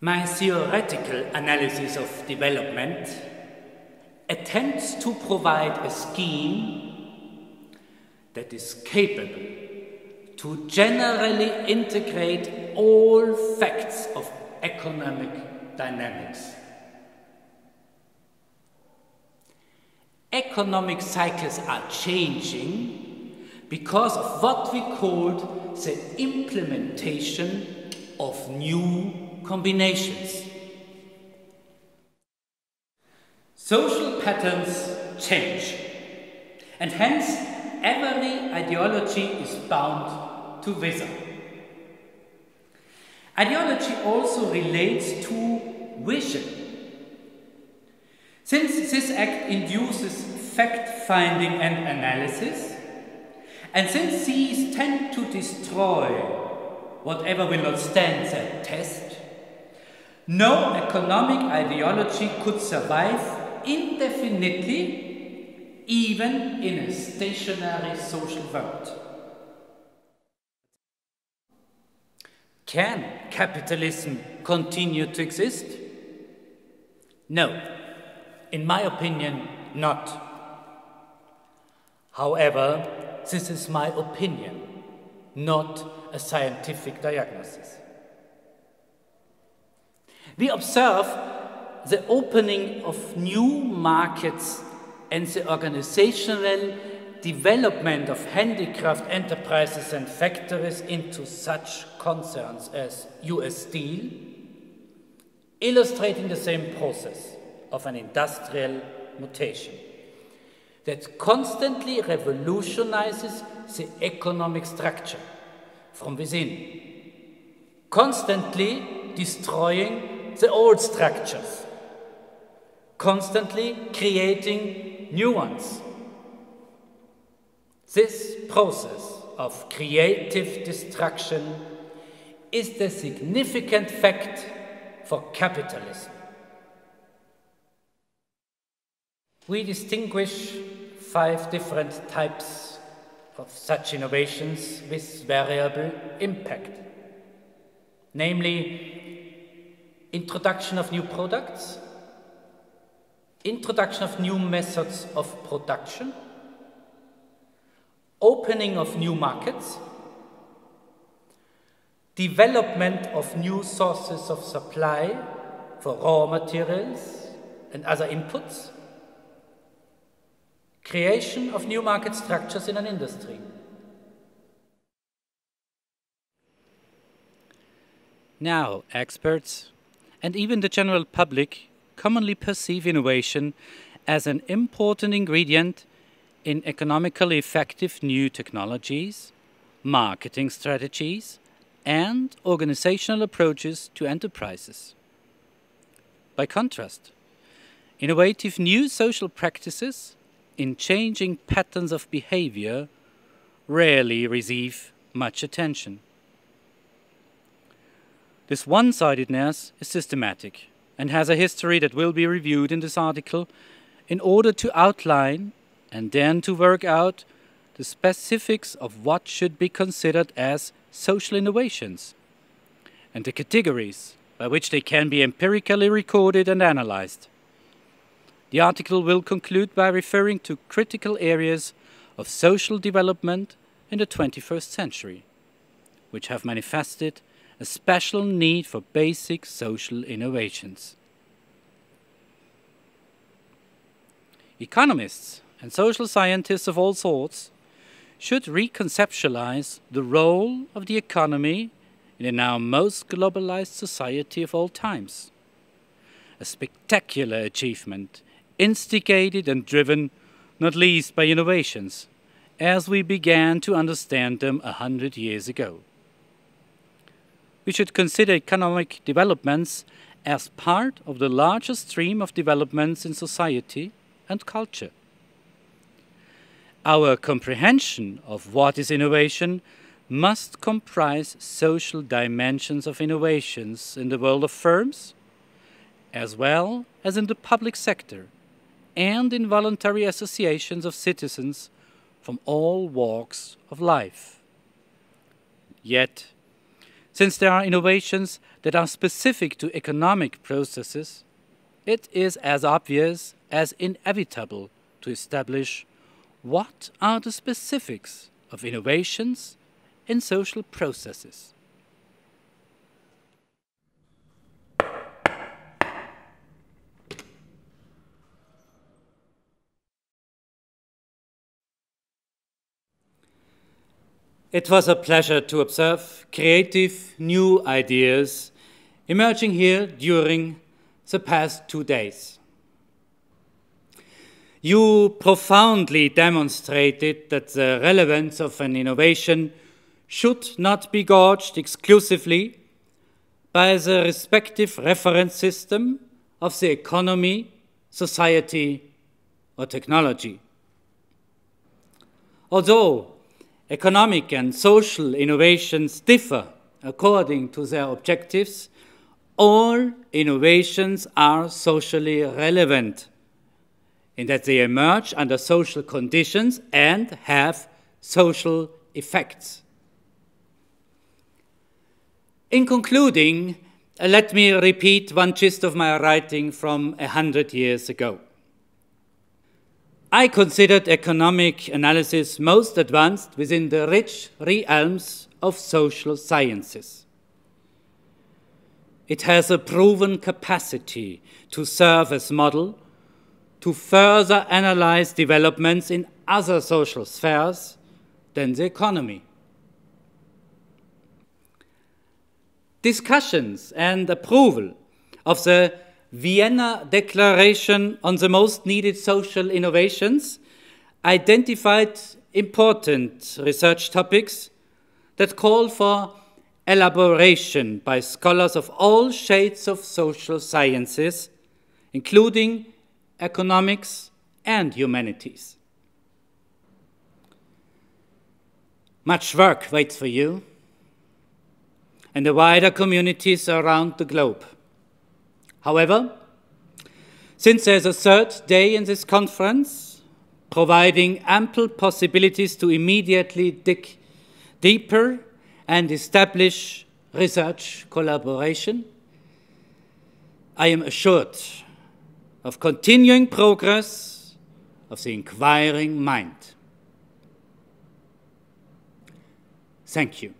My theoretical analysis of development attempts to provide a scheme that is capable to generally integrate all facts of economic dynamics. Economic cycles are changing because of what we called the implementation of new combinations. Social patterns change, and hence every ideology is bound to wither. Ideology also relates to vision. Since this act induces fact finding and analysis, and since these tend to destroy whatever will not stand the test, no economic ideology could survive indefinitely, even in a stationary social world. Can capitalism continue to exist? No, in my opinion, not. However, this is my opinion, not a scientific diagnosis. We observe the opening of new markets and the organizational development of handicraft enterprises and factories into such concerns as US Steel, illustrating the same process of an industrial mutation that constantly revolutionizes the economic structure from within, constantly destroying the old structures, constantly creating new ones. This process of creative destruction is the significant fact for capitalism. We distinguish five different types of such innovations with variable impact, namely introduction of new products, introduction of new methods of production, opening of new markets, development of new sources of supply for raw materials and other inputs, creation of new market structures in an industry. Now, experts and even the general public commonly perceive innovation as an important ingredient in economically effective new technologies, marketing strategies, and organizational approaches to enterprises. By contrast, innovative new social practices in changing patterns of behavior rarely receive much attention. This one sidedness is systematic and has a history that will be reviewed in this article in order to outline and then to work out the specifics of what should be considered as social innovations and the categories by which they can be empirically recorded and analyzed. The article will conclude by referring to critical areas of social development in the 21st century, which have manifested a special need for basic social innovations. Economists and social scientists of all sorts should reconceptualize the role of the economy in the now most globalized society of all times. A spectacular achievement, instigated and driven not least by innovations, as we began to understand them a hundred years ago. We should consider economic developments as part of the larger stream of developments in society and culture. Our comprehension of what is innovation must comprise social dimensions of innovations in the world of firms, as well as in the public sector and in voluntary associations of citizens from all walks of life. Yet, since there are innovations that are specific to economic processes, it is as obvious as inevitable to establish what are the specifics of innovations in social processes. It was a pleasure to observe creative new ideas emerging here during the past two days. You profoundly demonstrated that the relevance of an innovation should not be gauged exclusively by the respective reference system of the economy, society, or technology. Although Economic and social innovations differ according to their objectives. All innovations are socially relevant in that they emerge under social conditions and have social effects. In concluding, let me repeat one gist of my writing from a hundred years ago. I considered economic analysis most advanced within the rich realms of social sciences. It has a proven capacity to serve as model to further analyze developments in other social spheres than the economy. Discussions and approval of the Vienna Declaration on the Most Needed Social Innovations identified important research topics that call for elaboration by scholars of all shades of social sciences, including economics and humanities. Much work waits for you and the wider communities around the globe. However, since there's a third day in this conference, providing ample possibilities to immediately dig deeper and establish research collaboration, I am assured of continuing progress of the inquiring mind. Thank you.